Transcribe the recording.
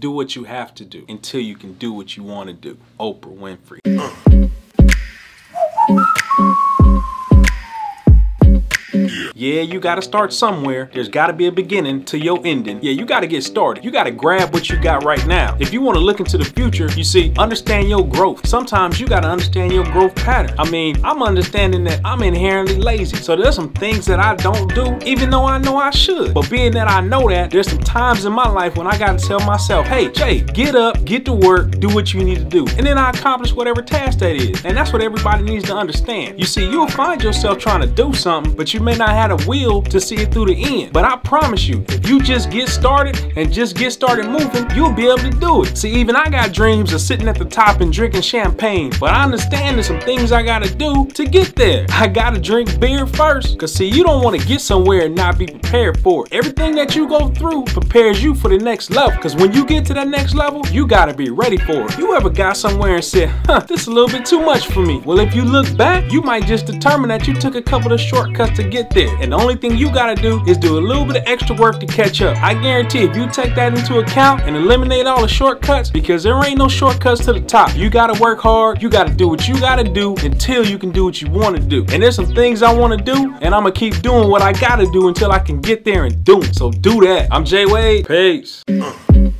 do what you have to do until you can do what you want to do. Oprah Winfrey. Uh. Yeah, you gotta start somewhere. There's gotta be a beginning to your ending. Yeah, you gotta get started. You gotta grab what you got right now. If you wanna look into the future, you see, understand your growth. Sometimes you gotta understand your growth pattern. I mean, I'm understanding that I'm inherently lazy. So there's some things that I don't do, even though I know I should. But being that I know that, there's some times in my life when I gotta tell myself, hey, Jay, get up, get to work, do what you need to do. And then I accomplish whatever task that is. And that's what everybody needs to understand. You see, you'll find yourself trying to do something, but you may not have a will to see it through the end. But I promise you, if you just get started and just get started moving, you'll be able to do it. See, even I got dreams of sitting at the top and drinking champagne, but I understand there's some things I gotta do to get there. I gotta drink beer first, cause see, you don't wanna get somewhere and not be prepared for it. Everything that you go through prepares you for the next level, cause when you get to that next level, you gotta be ready for it. You ever got somewhere and said, huh, this is a little bit too much for me? Well, if you look back, you might just determine that you took a couple of shortcuts to get there. And the only thing you gotta do is do a little bit of extra work to catch up. I guarantee if you take that into account and eliminate all the shortcuts, because there ain't no shortcuts to the top. You gotta work hard, you gotta do what you gotta do until you can do what you wanna do. And there's some things I wanna do, and I'm gonna keep doing what I gotta do until I can get there and do it. So do that. I'm Jay Wade. Peace. Uh.